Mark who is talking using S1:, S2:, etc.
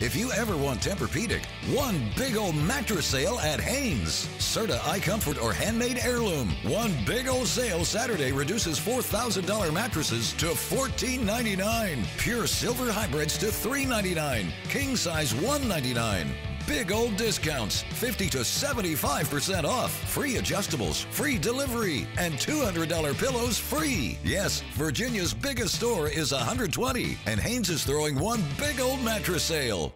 S1: If you ever want Tempur-Pedic, one big old mattress sale at Haynes. Serta iComfort or Handmade Aireloom. One big old sale Saturday reduces $4,000 mattresses to $14.99. Pure silver hybrids to $3.99. King size $1.99. Big old discounts, 50 to 75% off, free adjustables, free delivery, and $200 pillows free. Yes, Virginia's biggest store is 120, and Haynes is throwing one big old mattress sale.